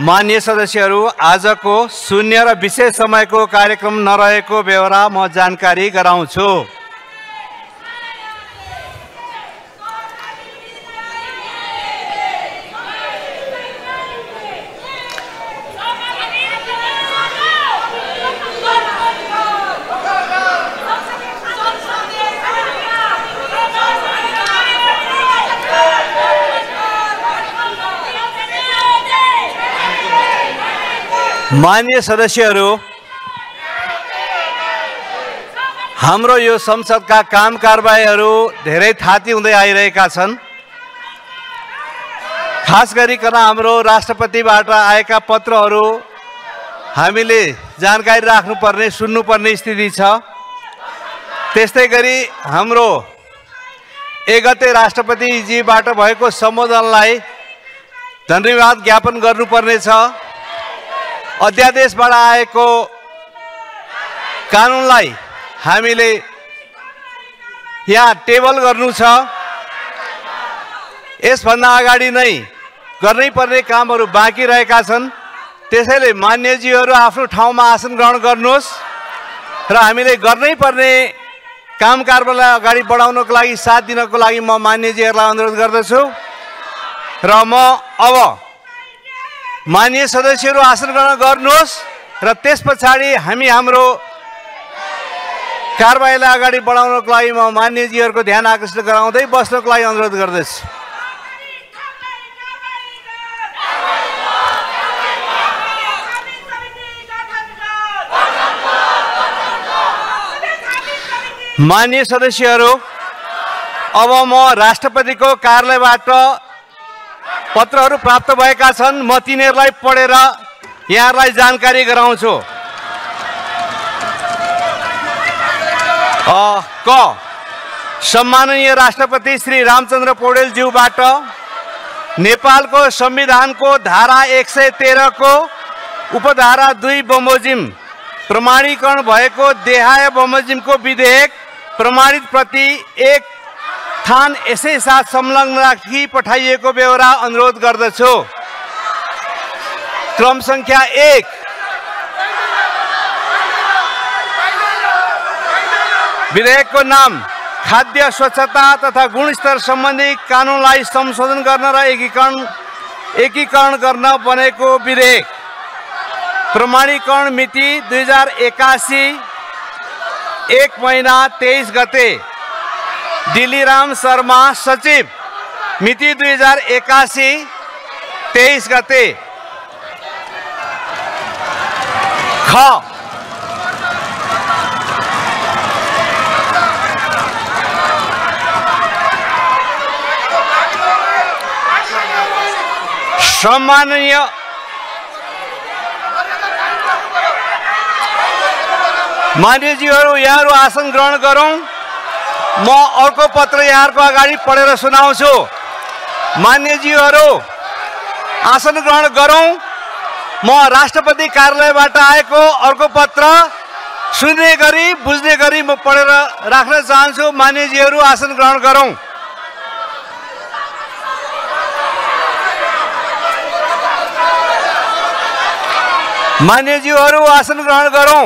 मान्य सदस्यहरू आजको शून्य र विशेष समयको कार्यक्रम नरहेको बेहोरा म जानकारी गराउँछु। मान्य सदस्यहरू हाम्रो यो संसदका काम कारबाहीहरू धेरै थाती हुँदै आइरहेका छन्। खास गरिकन हाम्रो राष्ट्रपतिबाट आएका पत्रहरू हामीले जानकारी राख्नुपर्ने सुन्नुपर्ने स्थिति छ। त्यस्तै गरी हाम्रो गते राष्ट्रपतिजीबाट भएको सम्बोधनलाई धन्यवाद ज्ञापन गर्नुपर्ने छ अध्यादेशबाट आएको कानुनलाई हामीले यहाँ टेबल गर्नु छ। यसभन्दा अगाडि नै गर्नै पर्ने कामहरू बाँकी रहेका छन्। त्यसैले मान्यजीहरू आफ्नो ठाउँमा आसन ग्रहण गर्नुहोस् र हामीले गर्नै पर्ने काम कारबारलाई अगाडि बढाउनको लागि साथ दिनको लागि म मान्यजीहरूलाई अनुरोध गर्दछु। र म अब मान्य सदस्यहरू आसन ग्रहण गर्नुहोस् र त्यस पछाडि हामी हाम्रो कारबाहीलाई अगाडि बढाउनको लागि म मान्यजीहरूको ध्यान आकर्षित गराउँदै बस्नको लागि अनुरोध गर्दछु। मान्य सदस्यहरू अब म राष्ट्रपतिको कार्यालयबाट पत्रहरू प्राप्त भएका छन् म तिनीहरूलाई पढेर यहाँहरूलाई जानकारी गराउँछु। क सम्माननीय राष्ट्रपति श्री रामचन्द्र पौडेलज्यूबाट नेपालको संविधानको धारा एक सय तेह्रको उपधारा दुई बमोजिम प्रमाणीकरण भएको देहाय बमोजिमको विधेयक प्रमाणित प्रति एक थान यसै साथ संलग्न राखी पठाइएको बेहोरा अनुरोध गर्दछु। क्रम सङ्ख्या एक। विधेयकको नाम खाद्य स्वच्छता तथा गुणस्तर सम्बन्धी कानुनलाई संशोधन गर्न र एकीकरण एकीकरण गर्न बनेको विधेयक। प्रमाणीकरण मिति दुई हजार एकासी एक महिना तेइस गते। दिल्लीराम शर्मा सचिव मिति दुई हजार एकासी तेइस गते। ख। सम्माननीय मान्यजीहरू यहाँहरू आसन ग्रहण गरौँ। म अर्को पत्र यहाँहरूको अगाडि पढेर सुनाउँछु। मान्यजीहरू आसन ग्रहण गरौँ। म राष्ट्रपति कार्यालयबाट आएको अर्को पत्र सुन्ने गरी बुझ्ने गरी म पढेर राख्न चाहन्छु। मान्यजीहरू आसन ग्रहण गरौँ। मान्यज्यूहरू आसन ग्रहण गरौँ।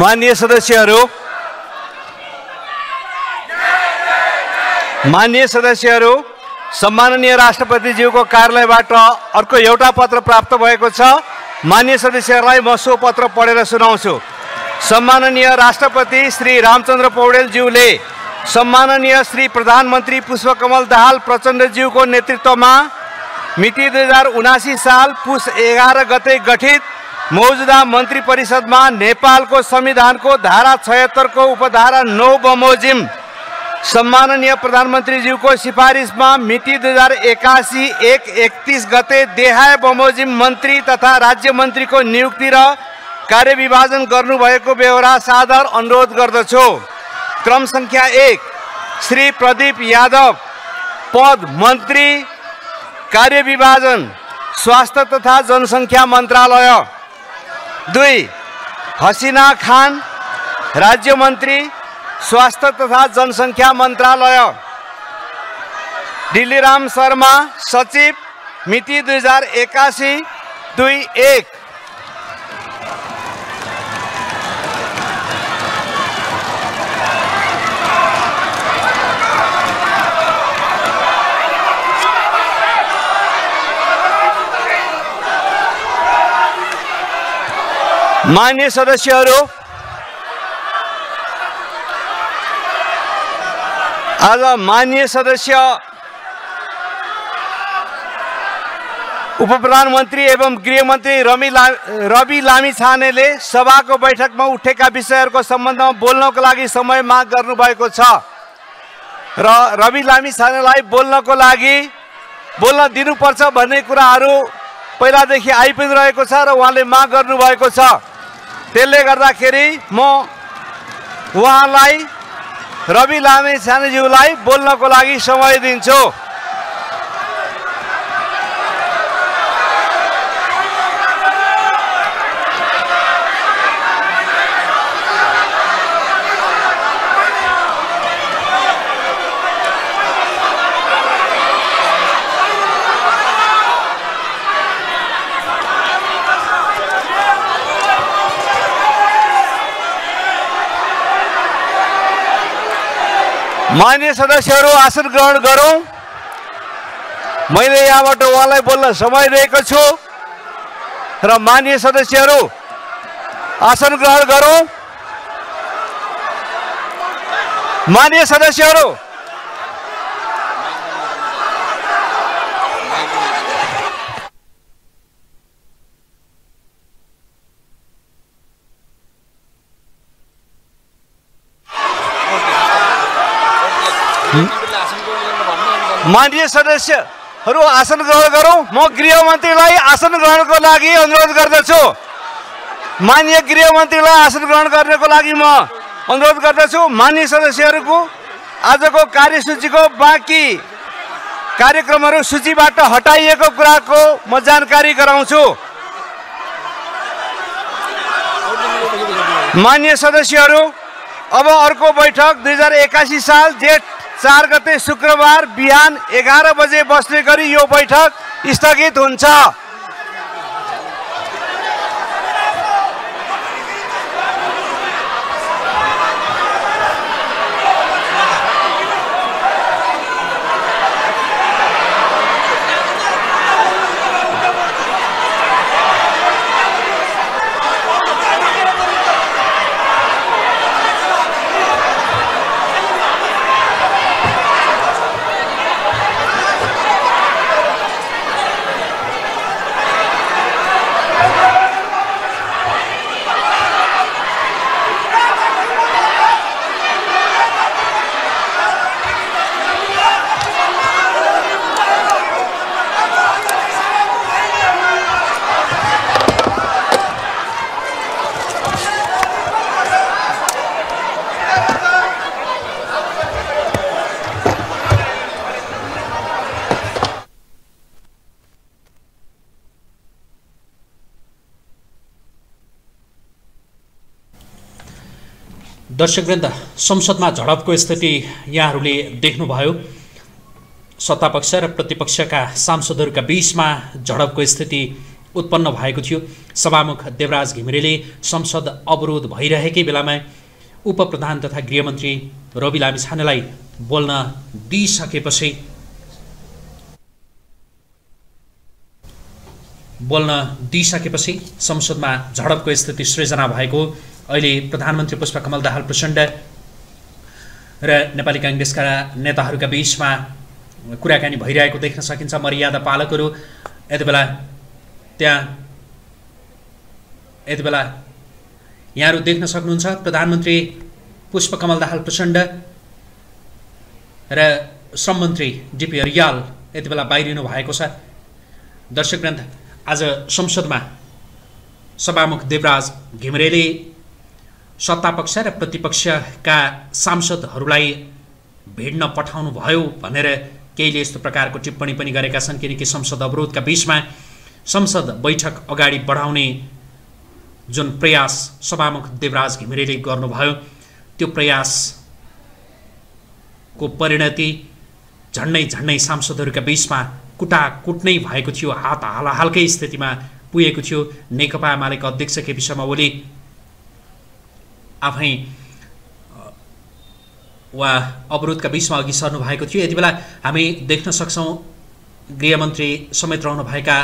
मान्य सदस्यहरू मान्य सदस्यहरू सम्माननीय राष्ट्रपतिज्यूको कार्यालयबाट अर्को एउटा पत्र प्राप्त भएको छ। मान्य सदस्यहरूलाई म सो पत्र पढेर सुनाउँछु। सम्माननीय राष्ट्रपति श्री रामचन्द्र पौडेलज्यूले सम्माननीय श्री प्रधानमन्त्री पुष्पकमल दाहाल प्रचण्डज्यूको नेतृत्वमा मिति दुई हजार उनासी साल पुस एघार गते गठित मौजुदा मन्त्री परिषदमा नेपालको संविधानको धारा छयत्तरको उपधारा नौ बमोजिम सम्माननीय प्रधानमन्त्रीज्यूको सिफारिसमा मिति दुई हजार एकासी एक एकतिस गते देहाय बमोजिम मन्त्री तथा राज्य मन्त्रीको नियुक्ति र कार्यविभाजन गर्नुभएको बेहोरा सादर अनुरोध गर्दछु। क्रम सङ्ख्या एक श्री प्रदीप यादव पद मन्त्री कार्यविभाजन स्वास्थ्य तथा जनसङ्ख्या मन्त्रालय। दुई हसिना खान राज्य मन्त्री स्वास्थ्य तथा जनसङ्ख्या मन्त्रालय दिल्लीराम शर्मा सचिव मिति दुई हजार एकासी दुई एक मान्य सदस्यहरू आज मान्य सदस्य उप प्रधानमन्त्री एवं गृहमन्त्री रवि ला रवि लामी छानेले सभाको बैठकमा उठेका विषयहरूको सम्बन्धमा बोल्नको लागि समय माग गर्नुभएको छ। र रवि लामी छानेलाई बोल्नको लागि बोल्न दिनुपर्छ भन्ने कुराहरू पहिलादेखि आइ पनि रहेको छ र उहाँले माग गर्नुभएको छ। त्यसले गर्दाखेरि म उहाँलाई रवि लामे छानेज्यूलाई बोल्नको लागि समय दिन्छु। मान्य सदस्यहरू आसन ग्रहण गरौँ। मैले यहाँबाट उहाँलाई बोल्न समय दिएको छु। र मान्य सदस्यहरू आसन ग्रहण गरौँ। मान्य सदस्यहरू माननीय सदस्यहरू आसन ग्रहण गरौँ। म गृहमन्त्रीलाई आसन ग्रहणको लागि अनुरोध गर्दछु। मान्य गृहमन्त्रीलाई आसन ग्रहण गर्नको लागि म अनुरोध गर्दछु। मान्य सदस्यहरूको आजको कार्यसूचीको बाँकी कार्यक्रमहरू सूचीबाट हटाइएको कुराको म जानकारी गराउँछु। मान्य सदस्यहरू अब अर्को बैठक दुई हजार एकासी साल जेठ चार गते शुक्रबार बिहान एघार बजे बस्ने गरी यो बैठक स्थगित हुन्छ। दर्शकवृन्द संसदमा झडपको स्थिति यहाँहरूले देख्नुभयो। सत्तापक्ष र प्रतिपक्षका सांसदहरूका बिचमा झडपको स्थिति उत्पन्न भएको थियो। सभामुख देवराज घिमिरेले संसद अवरोध भइरहेकै बेलामा उपप्रधान तथा गृहमन्त्री रवि लामिछानेलाई बोल्न दिइसकेपछि बोल्न दिइसकेपछि संसदमा झडपको स्थिति सृजना भएको अहिले प्रधानमन्त्री पुष्पकमल दाहाल प्रचण्ड र नेपाली काङ्ग्रेसका नेताहरूका बिचमा कुराकानी भइरहेको देख्न सकिन्छ। मर्यादा पालकहरू यति बेला त्यहाँ यति बेला यहाँहरू देख्न सक्नुहुन्छ। प्रधानमन्त्री पुष्पकमल दाहाल प्रचण्ड र श्रम मन्त्री डिपी रियाल यति बेला बाहिरिनु भएको छ। दर्शकवृन्द आज संसदमा सभामुख देवराज घिमिरेले सत्तापक्ष र प्रतिपक्षका सांसदहरूलाई भेट्न पठाउनु भयो भनेर केहीले यस्तो प्रकारको टिप्पणी पनि गरेका छन्। किनकि संसद अवरोधका बिचमा संसद बैठक अगाडि बढाउने जुन प्रयास सभामुख देवराज घिमिरेले गर्नुभयो त्यो प्रयासको परिणति झन्डै झन्डै सांसदहरूका बिचमा कुटाकुट नै भएको थियो। हात हालहालकै स्थितिमा पुगेको थियो। नेकपा एमालेका अध्यक्ष केपी शर्मा ओली आफै वा अवरोधका बिचमा अघि सर्नु भएको थियो। यति बेला हामी देख्न सक्छौँ गृहमन्त्री समेत रहनुभएका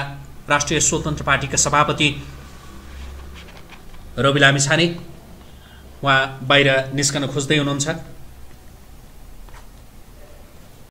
राष्ट्रिय स्वतन्त्र पार्टीका सभापति रवि लामिछाने उहाँ बाहिर निस्कन खोज्दै हुनुहुन्छ।